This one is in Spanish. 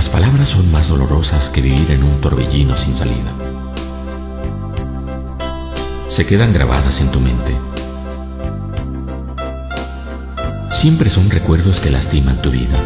Las palabras son más dolorosas que vivir en un torbellino sin salida. Se quedan grabadas en tu mente. Siempre son recuerdos que lastiman tu vida